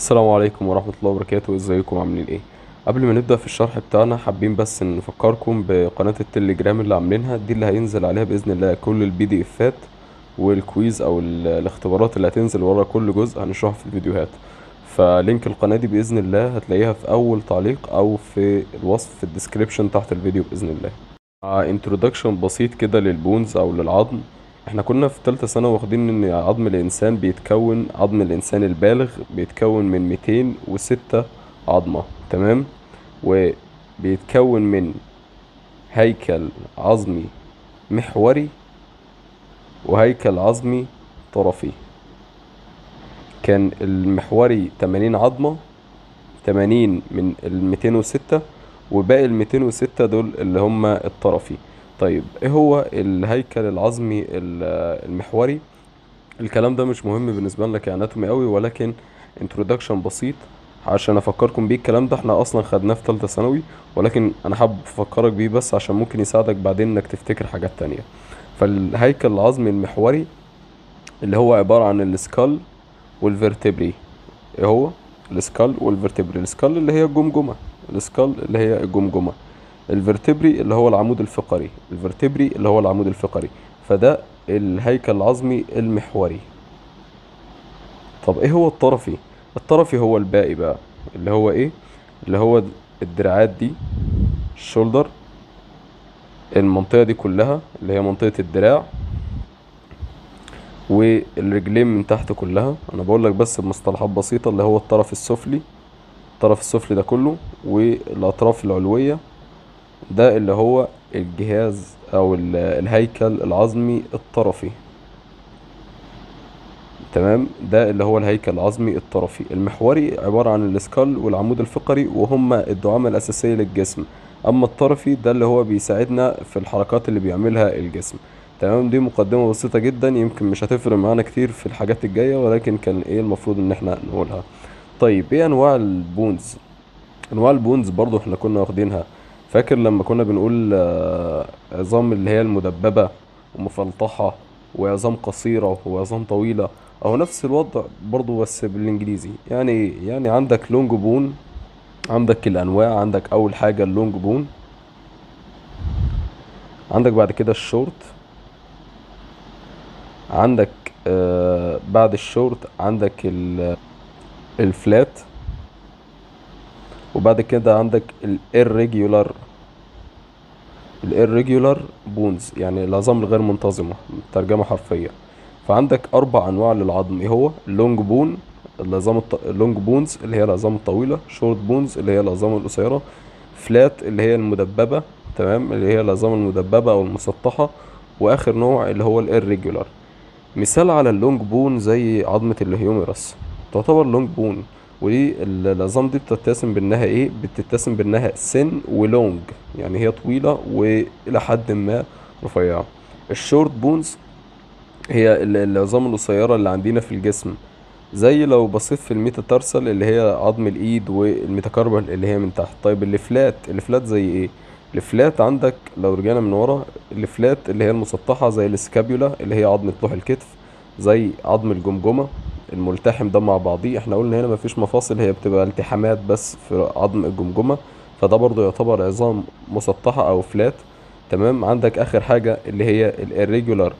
السلام عليكم ورحمة الله وبركاته. إزيكم؟ عاملين إيه؟ قبل ما نبدأ في الشرح بتاعنا حابين بس نفكركم بقناة التليجرام اللي عاملينها. دي اللي هينزل عليها بإذن الله كل ال PDF ات وال quiz أو ال- الاختبارات اللي هتنزل ورا كل جزء هنشرحه في الفيديوهات. فلينك القناة دي بإذن الله هتلاقيها في أول تعليق أو في الوصف في ال description تحت الفيديو بإذن الله. مع introduction بسيط كده لل bones أو للعظم. إحنا كنا في تالتة سنة واخدين إن عظم الإنسان بيتكون عظم الإنسان البالغ بيتكون من 206 عظمة تمام؟ وبيتكون من هيكل عظمي محوري وهيكل عظمي طرفي. كان المحوري 80 عظمة 80 من ال 206 وباقي ال 206 دول اللي هم الطرفي. طيب إيه هو الهيكل العظمي ال- المحوري؟ الكلام ده مش مهم بالنسبة لنا كأناتومي قوي ولكن introduction بسيط. عشان أفكركم بيه الكلام ده إحنا أصلا خدناه في تالتة ثانوي ولكن أنا حابب أفكرك بيه بس عشان ممكن يساعدك بعدين إنك تفتكر حاجات تانية. فالهيكل العظمي المحوري اللي هو عبارة عن ال skull وال vertebrae إيه هو؟ ال skull وال vertebrae ال skull اللي هي الجمجمة. ال skull اللي هي الجمجمة. ال vertebrae اللي هو العمود الفقري ال vertebrae اللي هو العمود الفقري. فده الهيكل العظمي المحوري. طب إيه هو الطرفي؟ الطرفي هو الباقي بقى اللي هو إيه؟ اللي هو الدراعات دي الشولدر المنطقة دي كلها اللي هي منطقة الدراع والرجلين من تحت كلها. أنا بقول لك بس بمصطلحات بسيطة اللي هو الطرف السفلي الطرف السفلي ده كله والأطراف العلوية ده اللي هو الجهاز أو ال- الهيكل العظمي الطرفي. تمام؟ ده اللي هو الهيكل العظمي الطرفي. المحوري عبارة عن الاسكال والعمود الفقري وهما الدعامة الأساسية للجسم. أما الطرفي ده اللي هو بيساعدنا في الحركات اللي بيعملها الجسم. تمام؟ دي مقدمة بسيطة جدا يمكن مش هتفرق معانا كتير في الحاجات الجاية ولكن كان إيه المفروض إن إحنا نقولها. طيب إيه أنواع البونز؟ أنواع ال bones برضو إحنا كنا واخدينها. فاكر لما كنا بنقول آه، عظام اللي هي المدببة ومفلطحة وعظام قصيرة وعظام طويلة أهو نفس الوضع برضو بس بالإنجليزي يعني؟ يعني عندك long bone عندك الأنواع عندك أول حاجة ال long bone عندك بعد كده الشورت عندك آه بعد الشورت عندك ال- ال flat وبعد كده عندك ال irregular ال irregular bones يعني العظام الغير منتظمة ترجمة حرفية. فعندك أربع أنواع للعظم إيه هو؟ ال long bone العظام الط... ال long bones اللي هي العظام الطويلة short bones اللي هي العظام القصيرة flat اللي هي المدببة تمام؟ اللي هي العظام المدببة أو المسطحة وآخر نوع اللي هو ال irregular مثال على ال long bone زي عظمة ال humerus. تعتبر long bone ودي ال- العظام دي بتتسم بأنها إيه؟ بتتسم بأنها thin و long يعني هي طويلة وإلى حد ما رفيعة. ال short bones هي ال- العظام القصيرة اللي عندنا في الجسم زي لو بصيت في ال metatarsal اللي هي عظم الإيد وال metacarpal اللي هي من تحت. طيب ال flat ال flat زي إيه؟ ال flat عندك لو رجعنا من ورا ال flat اللي هي المسطحة زي ال scapula اللي هي عظمة لوح الكتف زي عظم الجمجمة. الملتحم ده مع بعضيه. إحنا قلنا هنا مفيش مفاصل هي بتبقى التحامات بس في عظم الجمجمة. فده برضو يعتبر عظام مسطحة أو flat تمام؟ عندك آخر حاجة اللي هي ال irregular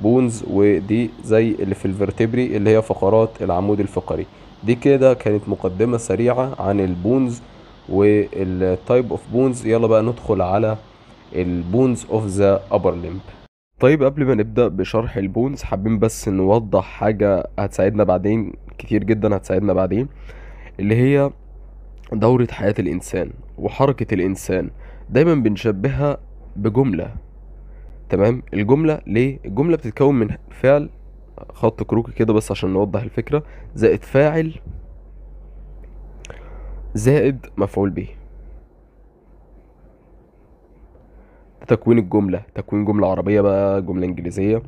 bones ودي زي اللي في ال vertebrae اللي هي فقرات العمود الفقري. دي كده كانت مقدمة سريعة عن ال bones وال type of bones يلا بقى ندخل على ال bones of the upper limb. طيب قبل ما نبدأ بشرح ال bones حابين بس نوضح حاجة هتساعدنا بعدين كتير جدا هتساعدنا بعدين اللي هي دورة حياة الإنسان وحركة الإنسان. دايما بنشبهها بجملة تمام؟ الجملة ليه؟ الجملة بتتكون من فعل خط كروكي كده بس عشان نوضح الفكرة زائد فاعل زائد مفعول به ده تكوين الجملة تكوين جملة عربية بقى جملة إنجليزية.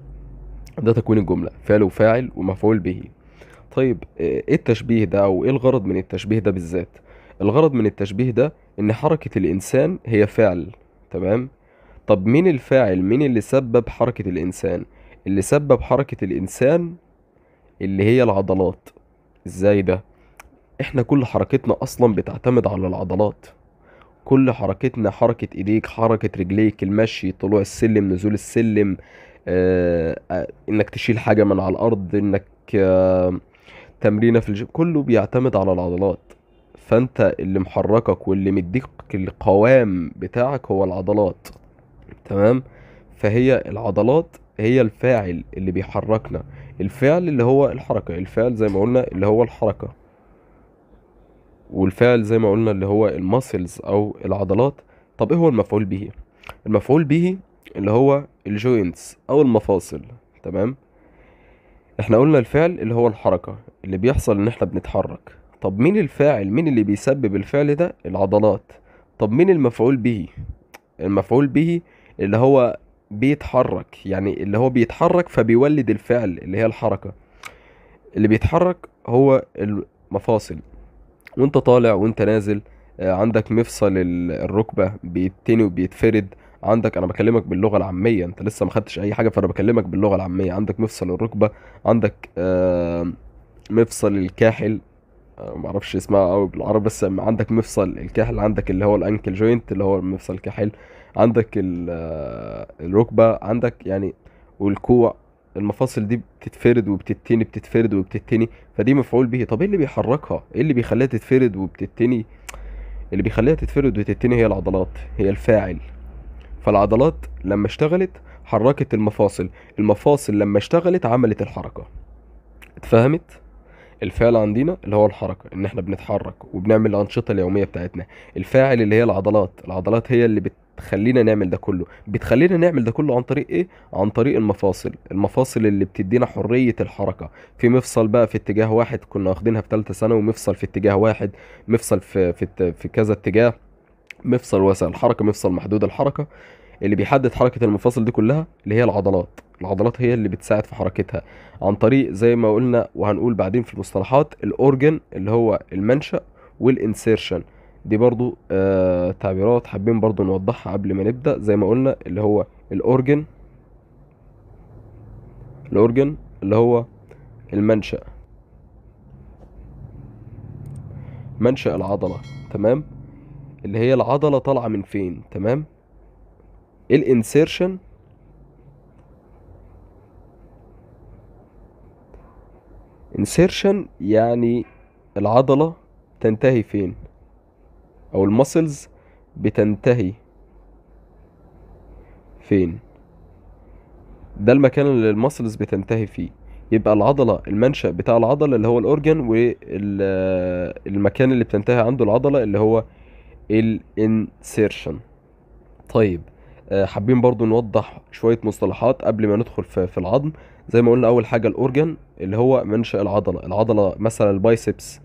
ده تكوين الجملة فعل وفاعل ومفعول به. طيب إيه التشبيه ده أو إيه الغرض من التشبيه ده بالذات؟ الغرض من التشبيه ده إن حركة الإنسان هي فعل تمام؟ طب مين الفاعل؟ مين اللي سبب حركة الإنسان؟ اللي سبب حركة الإنسان اللي هي العضلات. إزاي ده؟ إحنا كل حركتنا أصلا بتعتمد على العضلات. كل حركتنا حركة إيديك حركة رجليك المشي طلوع السلم نزول السلم آه آه، إنك تشيل حاجة من على الأرض إنك آه تمرينة في الجيم كله بيعتمد على العضلات. فأنت اللي محركك واللي مديك القوام بتاعك هو العضلات تمام؟ فهي العضلات هي الفاعل اللي بيحركنا الفعل اللي هو الحركة الفعل زي ما قلنا اللي هو الحركة. والفاعل زي ما قلنا اللي هو ال muscles أو العضلات. طب إيه هو المفعول به؟ المفعول به اللي هو ال joints أو المفاصل. تمام؟ إحنا قلنا الفعل اللي هو الحركة اللي بيحصل إن إحنا بنتحرك. طب مين الفاعل؟ مين اللي بيسبب الفعل ده؟ العضلات. طب مين المفعول به؟ المفعول به اللي هو بيتحرك يعني اللي هو بيتحرك فبيولد الفعل اللي هي الحركة. اللي بيتحرك هو المفاصل. وانت طالع وانت نازل آه، عندك مفصل ال- الركبة بيتني وبيتفرد. عندك أنا بكلمك باللغة العامية أنت لسه ما خدتش أي حاجة فأنا بكلمك باللغة العامية. عندك مفصل الركبة عندك مفصل الكاحل آه، معرفش اسمها قوي بالعربي بس عندك مفصل الكاحل عندك اللي هو الأنكل جوينت اللي هو مفصل الكاحل عندك آه، الركبة عندك يعني والكوع. المفاصل دي بتتفرد وبتتني بتتفرد وبتتني فدي مفعول به. طب إيه اللي بيحركها؟ إيه اللي بيخليها تتفرد وبتتني؟ اللي بيخليها تتفرد وتتني هي العضلات هي الفاعل. فالعضلات لما اشتغلت حركت المفاصل. المفاصل لما اشتغلت عملت الحركة. اتفهمت؟ الفعل عندنا اللي هو الحركة إن إحنا بنتحرك وبنعمل الأنشطة اليومية بتاعتنا. الفاعل اللي هي العضلات العضلات هي اللي بتخلينا نعمل ده كله. بتخلينا نعمل ده كله عن طريق إيه؟ عن طريق المفاصل. المفاصل اللي بتدينا حرية الحركة. في مفصل بقى في اتجاه واحد كنا واخدينها في ثالثة ثانوي ومفصل في اتجاه واحد مفصل في في في كذا اتجاه مفصل واسع الحركة مفصل محدود الحركة. اللي بيحدد حركة المفاصل دي كلها اللي هي العضلات. العضلات هي اللي بتساعد في حركتها. عن طريق زي ما قلنا وهنقول بعدين في المصطلحات ال origin اللي هو المنشأ وال insertion دي برضو آه تعبيرات حابين برضو نوضحها قبل ما نبدأ. زي ما قلنا اللي هو ال origin ال origin اللي هو المنشأ. منشأ العضلة تمام؟ اللي هي العضلة طالعة من فين تمام؟ ال insertion. insertion يعني العضلة تنتهي فين؟ أو ال muscles بتنتهي. فين؟ ده المكان اللي ال muscles بتنتهي فيه. يبقى العضلة المنشأ بتاع العضلة اللي هو ال origin والمكان اللي بتنتهي عنده العضلة اللي هو ال insertion طيب آه، حابين برضو نوضح شوية مصطلحات قبل ما ندخل في العظم. زي ما قلنا أول حاجة ال origin اللي هو منشأ العضلة. العضلة مثلا ال biceps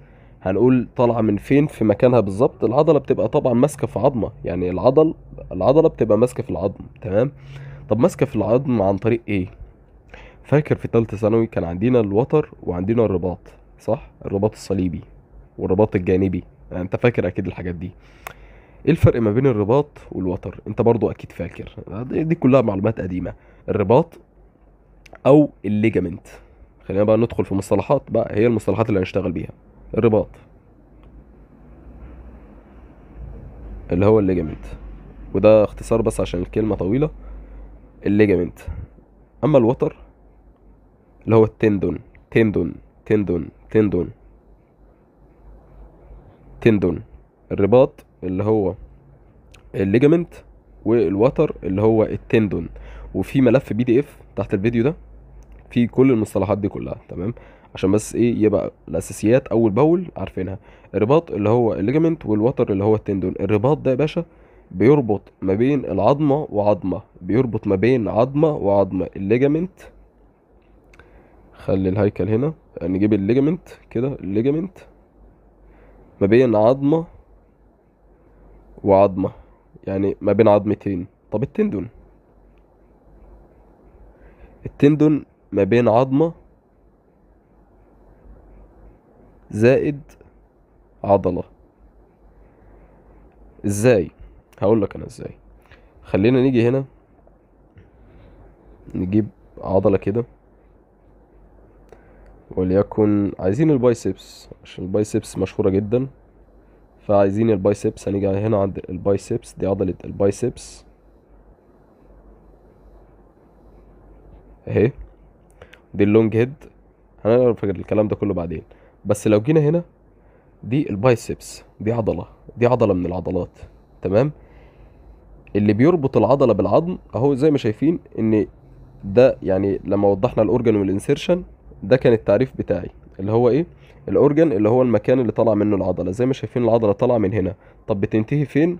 هنقول طالعة من فين؟ في مكانها بالظبط. العضلة بتبقى طبعا ماسكة في عظمة. يعني العضل العضلة بتبقى ماسكة في العظم تمام؟ طب ماسكة في العظم عن طريق إيه؟ فاكر في تالتة ثانوي كان عندنا الوتر وعندنا الرباط صح؟ الرباط الصليبي والرباط الجانبي. يعني أنت فاكر أكيد الحاجات دي. إيه الفرق ما بين الرباط والوتر؟ أنت برضو أكيد فاكر. دي كلها معلومات قديمة. الرباط أو ال ligament. خلينا بقى ندخل في مصطلحات بقى. هي المصطلحات اللي هنشتغل بيها. الرباط اللي هو ال ligament. وده اختصار بس عشان الكلمة طويلة. ال ligament. أما الوتر اللي هو ال tendon. tendon. tendon. tendon. tendon. الرباط اللي هو ال ligament. والوتر اللي هو ال tendon. وفي ملف PDF تحت الفيديو ده. في كل المصطلحات دي كلها. تمام؟ عشان بس إيه يبقى الأساسيات أول باول عارفينها. الرباط اللي هو ال ligament والوتر اللي هو ال tendon. الرباط ده يا باشا بيربط ما بين العظمة وعظمة. بيربط ما بين عظمة وعظمة. ال ligament خلي الهيكل هنا. نجيب ال ligament كده ال ligament. ما بين عظمة وعظمة. يعني ما بين عظمتين. طب ال tendon؟ ال tendon ما بين عظمة زائد عضلة. إزاي؟ هقول لك أنا إزاي. خلينا نيجي هنا. نجيب عضلة كده. وليكن عايزين ال biceps عشان ال biceps مشهورة جدا. فعايزين ال biceps هنيجي هنا عند ال biceps. دي عضلة ال biceps. أهي. دي ال long head. هنعرف الكلام ده كله بعدين. بس لو جينا هنا دي ال biceps دي عضلة دي عضلة من العضلات تمام؟ اللي بيربط العضلة بالعظم أهو زي ما شايفين إن ده يعني لما وضحنا ال origin وال insertion ده كان التعريف بتاعي اللي هو إيه؟ ال origin اللي هو المكان اللي طالع منه العضلة زي ما شايفين العضلة طالعة من هنا. طب بتنتهي فين؟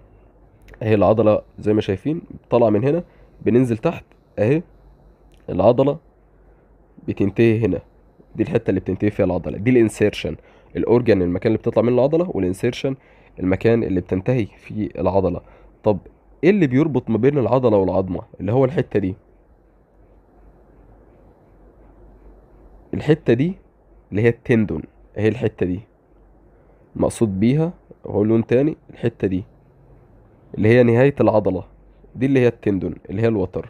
أهي العضلة زي ما شايفين طالعة من هنا بننزل تحت أهي العضلة بتنتهي هنا. دي الحتة اللي بتنتهي فيها العضلة. دي ال insertion. ال origin المكان اللي بتطلع منه العضلة وال insertion المكان اللي بتنتهي فيه العضلة. طب إيه اللي بيربط ما بين العضلة والعظمة؟ اللي هو الحتة دي. الحتة دي اللي هي ال tendon. اهي الحتة دي؟ مقصود بيها هو لون تاني الحتة دي. اللي هي نهاية العضلة. دي اللي هي التندون اللي هي الوتر.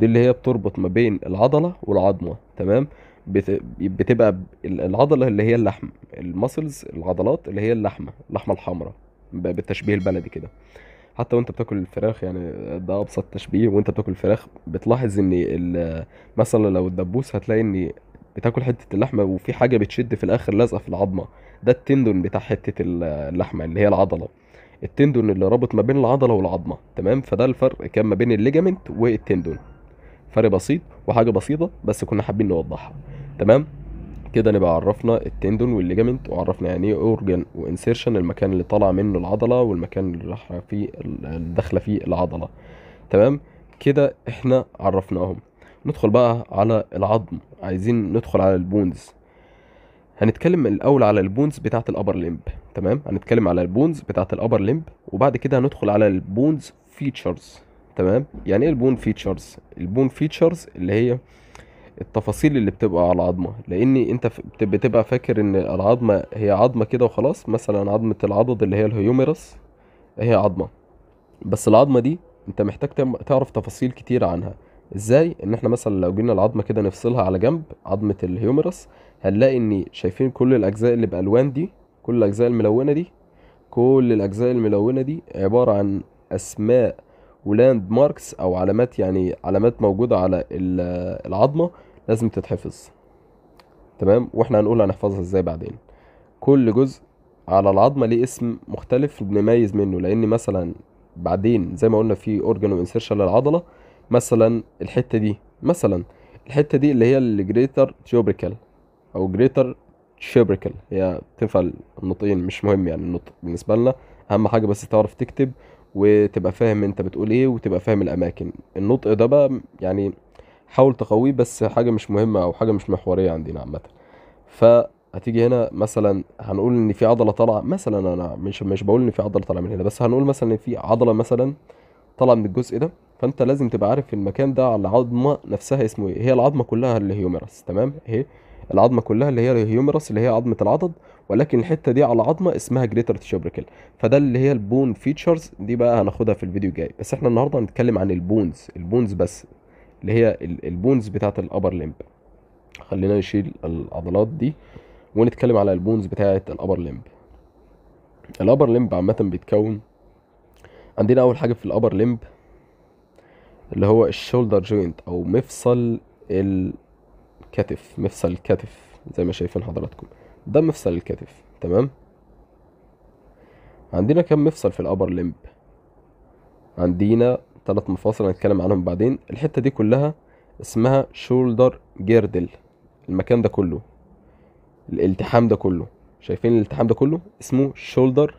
دي اللي هي بتربط ما بين العضلة والعظمة تمام؟ بت- بتبقى العضلة اللي هي اللحم المسلز العضلات اللي هي اللحمة اللحمة الحمراء بالتشبيه البلدي كده. حتى وانت بتاكل الفراخ يعني ده أبسط تشبيه وانت بتاكل الفراخ بتلاحظ إن مثلا لو الدبوس هتلاقي إن بتاكل حتة اللحمة وفي حاجة بتشد في الآخر لازقة في العظمة. ده ال tendon بتاع حتة ال- اللحمة اللي هي العضلة. ال tendon اللي رابط ما بين العضلة والعظمة تمام؟ فده الفرق كان ما بين ال ligament وال tendon. فرق بسيط وحاجة بسيطة بس كنا حابين نوضحها. تمام؟ كده نبقى عرفنا ال tendon وال ligament وعرفنا يعني إيه origin و insertion المكان اللي طالع منه العضلة والمكان اللي راح فيه داخلة فيه العضلة. تمام؟ كده إحنا عرفناهم. ندخل بقى على العظم. عايزين ندخل على ال bones. هنتكلم الأول على ال bones بتاعة ال upper limb تمام؟ هنتكلم على ال bones بتاعة ال upper limb وبعد كده هندخل على ال bones features تمام؟ يعني إيه ال bone features ال bone features اللي هي التفاصيل اللي بتبقى على العظمة لإن أنت بتبقى فاكر إن العظمة هي عظمة كده وخلاص مثلا عظمة العضد اللي هي ال humerus هي عظمة. بس العظمة دي أنت محتاج تعرف تفاصيل كتير عنها. إزاي؟ إن إحنا مثلا لو جينا العظمة كده نفصلها على جنب عظمة ال humerus هنلاقي إن شايفين كل الأجزاء اللي بألوان دي كل الأجزاء الملونة دي كل الأجزاء الملونة دي عبارة عن أسماء و landmarks أو علامات يعني علامات موجودة على ال- العظمة لازم تتحفظ. تمام؟ وإحنا هنقول هنحفظها إزاي بعدين؟ كل جزء على العظمة ليه اسم مختلف بنميز منه. لأن مثلا بعدين زي ما قلنا في origin و insertion للعضلة مثلا الحتة دي مثلا الحتة دي اللي هي ال greater tubercle أو greater tubercle هي تنفع النطقين مش مهم يعني النطق بالنسبة لنا. أهم حاجة بس تعرف تكتب وتبقى فاهم انت بتقول إيه وتبقى فاهم الأماكن. النطق ده بقى يعني حاول تقويه بس حاجة مش مهمة أو حاجة مش محورية عندنا عامة. فهتيجي هنا مثلا هنقول إن في عضلة طالعة مثلا أنا مش مش بقول إن في عضلة طالعة من هنا بس هنقول مثلا إن في عضلة مثلا طالعة من الجزء ده. فأنت لازم تبقى عارف المكان ده على العظمة نفسها اسمه إيه. هي العظمة كلها اللي humerus تمام؟ اهي العظمة كلها اللي هي ال humerus اللي هي عظمة العضد. ولكن الحتة دي على عظمة اسمها greater tubercle فده اللي هي ال bone features دي بقى هناخدها في الفيديو الجاي. بس إحنا النهارده هنتكلم عن ال bones ال bones بس اللي هي ال- ال bones بتاعت ال upper limb خلينا نشيل العضلات دي ونتكلم على ال bones بتاعت ال upper limb ال upper limb عامة بيتكون عندنا أول حاجة في ال upper limb اللي هو ال shoulder joint أو مفصل الكتف مفصل الكتف زي ما شايفين حضراتكم. ده مفصل الكتف تمام؟ عندنا كم مفصل في ال upper limb عندنا ثلاث مفاصل هنتكلم عنهم بعدين. الحتة دي كلها اسمها shoulder girdle المكان ده كله الالتحام ده كله. شايفين الالتحام ده كله؟ اسمه shoulder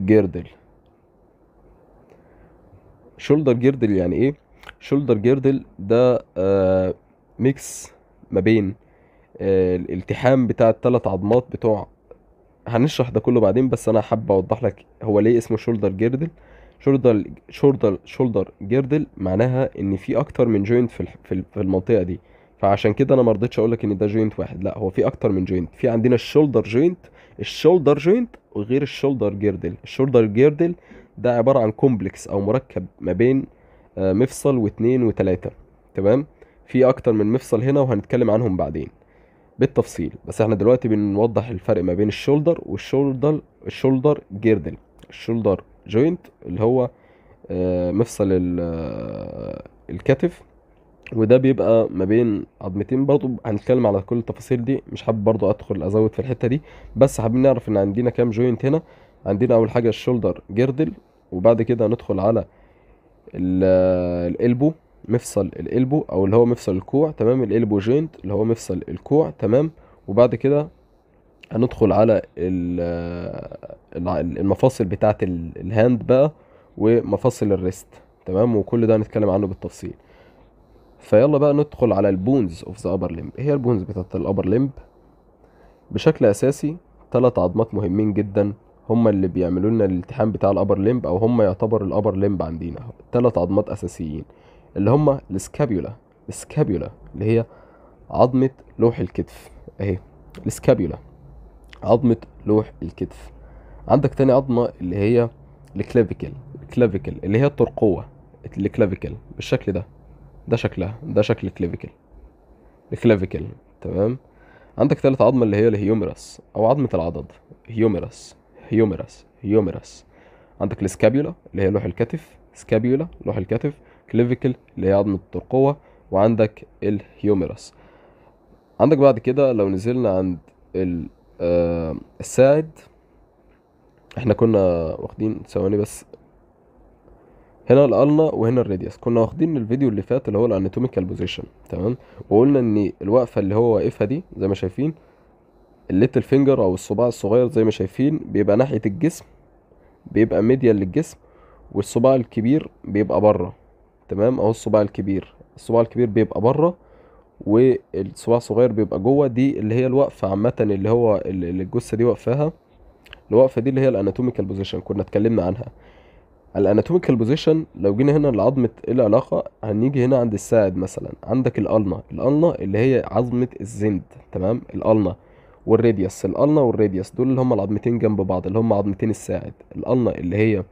girdle shoulder girdle يعني إيه؟ shoulder girdle ده آه mix ما بين آه الالتحام بتاع الثلاث عظمات بتوع هنشرح ده كله بعدين بس أنا حابب أوضح لك هو ليه اسمه shoulder girdle. shoulder shoulder shoulder girdle معناها إن في أكتر من joint في في ال- في المنطقة دي. فعشان كده أنا ما رضيتش أقول لك إن ده joint واحد لأ هو في أكتر من joint في عندنا ال shoulder joint ال shoulder joint وغير ال shoulder girdle. ال shoulder girdle ده عبارة عن complex أو مركب ما بين آه، مفصل واتنين وتلاتة تمام؟ في أكتر من مفصل هنا وهنتكلم عنهم بعدين. بالتفصيل بس إحنا دلوقتي بنوضح الفرق ما بين الشولدر والشولدر الشولدر جيردل الشولدر جوينت اللي هو آه، مفصل آه، الكتف. وده بيبقى ما بين عظمتين برضو هنتكلم على كل التفاصيل دي مش حابب برضو أدخل أزود في الحتة دي بس حابين نعرف إن عندنا كام joint هنا. عندنا أول حاجة ال shoulder girdle وبعد كده ندخل على ال- ال elbow. مفصل ال elbow أو اللي هو مفصل الكوع تمام؟ ال elbow joint اللي هو مفصل الكوع تمام؟ وبعد كده هندخل على المفاصل بتاعة ال- ال hand بقى ومفاصل ال wrist تمام؟ وكل ده هنتكلم عنه بالتفصيل. فيلا بقى ندخل على ال bones of the upper limb هي ال bones بتاعة ال upper limb بشكل أساسي ثلاث عظمات مهمين جدا هما اللي بيعملوا لنا الالتحام بتاع ال upper limb أو هما يعتبر ال upper limb عندنا. ثلاث عظمات أساسيين. اللي هما ال scapula. ال scapula اللي هي عظمة لوح الكتف. اهي ال scapula عظمة لوح الكتف. عندك تاني عظمة اللي هي ال clavicle ال clavicle اللي هي الترقوة. ال clavicle بالشكل ده. ده شكلها. ده شكل ال clavicle ال clavicle تمام؟ عندك تالت عظمة اللي هي ال humerus أو عظمة العضد. humerus humerus humerus عندك ال scapula اللي هي لوح الكتف. scapula لوح الكتف. clavicle اللي هي عظمة الترقوة وعندك ال humerus عندك بعد كده لو نزلنا عند آه، الساعد إحنا كنا واخدين ثواني بس هنا ال ulna وهنا ال radius. كنا واخدين الفيديو اللي فات اللي هو ال anatomical position تمام؟ وقلنا إن الوقفة اللي هو واقفها دي زي ما شايفين ال little finger أو الصباع الصغير زي ما شايفين بيبقى ناحية الجسم بيبقى medial للجسم والصباع الكبير بيبقى بره. تمام؟ أهو الصباع الكبير. الصباع الكبير بيبقى بره والصباع الصغير بيبقى جوه. دي اللي هي الوقفة عامة اللي هو اللي الجثة دي واقفاها الوقفة دي اللي هي ال anatomical position كنا اتكلمنا عنها. ال anatomical position لو جينا هنا لعظمة إيه العلاقة؟ هنيجي هنا عند الساعد مثلا. عندك ال ulna. ال ulna اللي هي عظمة الزند تمام؟ الألنا والراديوس. الألنا والراديوس دول اللي هم العظمتين جنب بعض اللي هم عظمتين الساعد. ال ulna اللي هي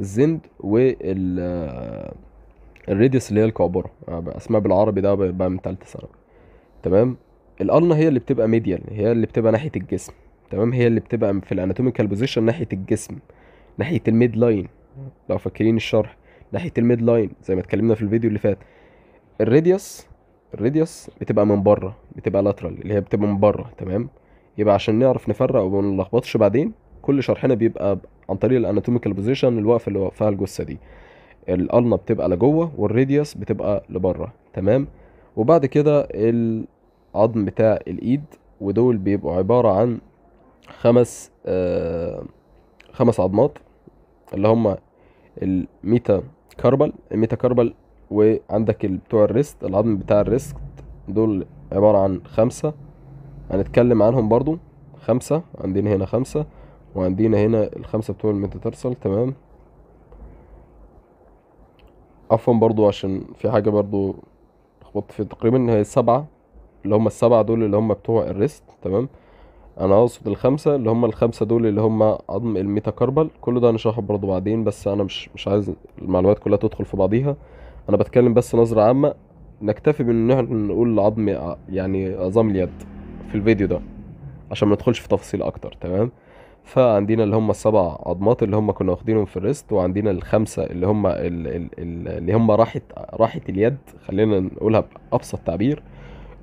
الزند وال ال radius اللي هي الكعبرة. اسمها بالعربي ده بقى من تالتة ثانوي. تمام؟ ال ulna هي اللي بتبقى medial هي اللي بتبقى ناحية الجسم. تمام؟ هي اللي بتبقى في ال anatomical position ناحية الجسم ناحية ال midline لو فاكرين الشرح ناحية ال midline زي ما اتكلمنا في الفيديو اللي فات. ال radius ال radius بتبقى من بره بتبقى lateral اللي هي بتبقى من بره. تمام؟ يبقى عشان نعرف نفرق وما نلخبطش بعدين كل شرحنا بيبقى عن طريق ال anatomical position الوقفة اللي وقفها الجثة دي. ال ulna بتبقى لجوه وال radius بتبقى لبرة تمام؟ وبعد كده العظم بتاع الإيد ودول بيبقوا عبارة عن خمس آه خمس عظمات اللي هم ال metacarpal ال metacarpal وعندك بتوع ال wrist العظم بتاع ال wrist دول عبارة عن خمسة. هنتكلم عنهم برضو خمسة عندنا هنا خمسة وعندنا هنا الخمسة بتوع ال metatarsal تمام؟ عفوا برضو عشان في حاجة برضو لخبطت في تقريبا هي سبعة اللي هم السبعة دول اللي هم بتوع ال wrist تمام؟ أنا أقصد الخمسة اللي هم الخمسة دول اللي هم عظم ال metacarpal كل ده هنشرحه برضه بعدين بس أنا مش مش عايز المعلومات كلها تدخل في بعضيها. أنا بتكلم بس نظرة عامة. نكتفي بإن إحنا نقول عظم يعني عظام اليد في الفيديو ده عشان ما ندخلش في تفاصيل أكتر تمام؟ فعندنا اللي هم السبع عظمات اللي هم كنا واخدينهم في الريست وعندنا الخمسة اللي هم ال- ال- ال- اللي هم راحه راحة اليد خلينا نقولها بأبسط تعبير.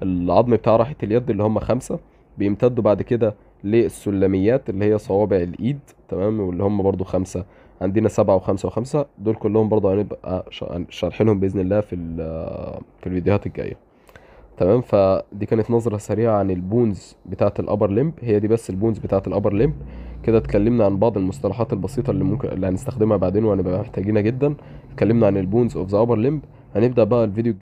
العظم بتاع راحة اليد اللي هم خمسة بيمتدوا بعد كده للسلميات اللي هي صوابع الإيد تمام؟ واللي هم برضو خمسة. عندنا سبعة وخمسة وخمسة دول كلهم برضو هنبقى شا- شارحينهم بإذن الله في في الفيديوهات الجاية. تمام؟ فدي كانت نظرة سريعة عن البونز بتاعة الأبر ليمب. هي دي بس البونز بتاعة الأبر ليمب. كده اتكلمنا عن بعض المصطلحات البسيطة اللي ممكن اللي هنستخدمها بعدين وهنبقى محتاجينها جدا. اتكلمنا عن ال bones of the upper limb هنبدأ بقى الفيديو